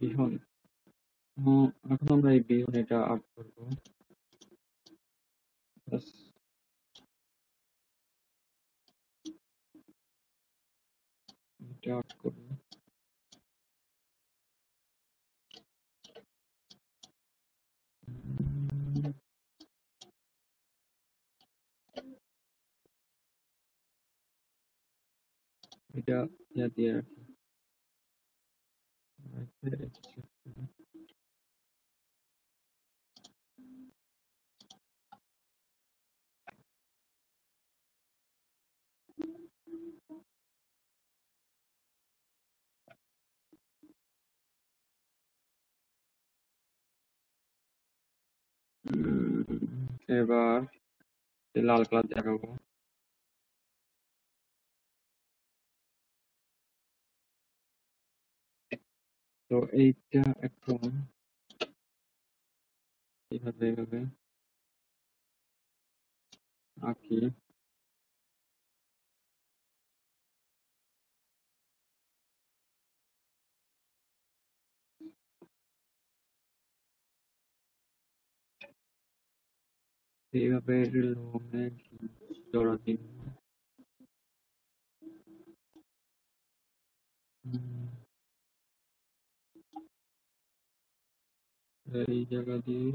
বিহন। এখন আমরা এই বিহন এটা আর্ট করব। এটা এটা দিয়ে রাখি। এবার এই লাল কালার দেখাবো তো এইটা এখন এইভাবে এইভাবে আঁকি এইভাবে লোমে জোড়া দিন এই জায়গা দিয়ে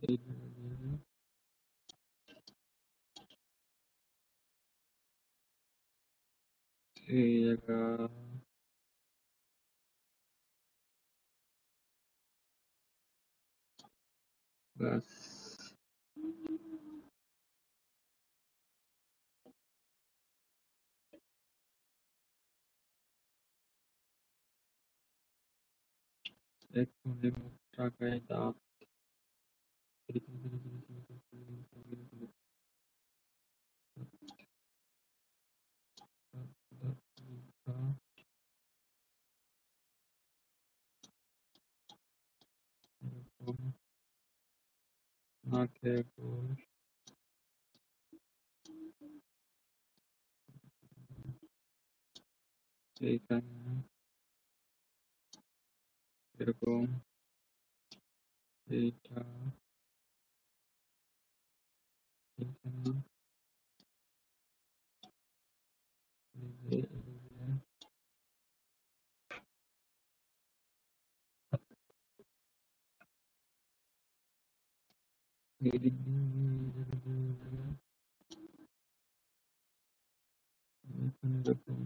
এই জায়গা দিয়ে এই জায়গা ব্যাস এক্ষুনি মুখটা গায়ে দাঁত এরকম নাকে গোল এইখানে এই জায়গা, এইখানে এরকম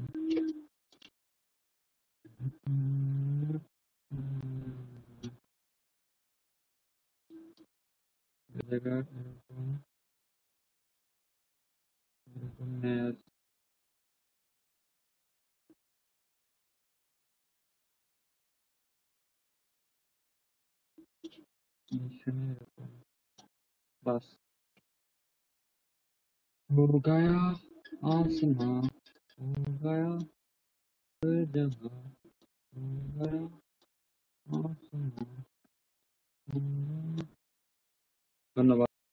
मिलेगा इनको इसमें बस हो गया आसमां हो गया जहाँ हो गया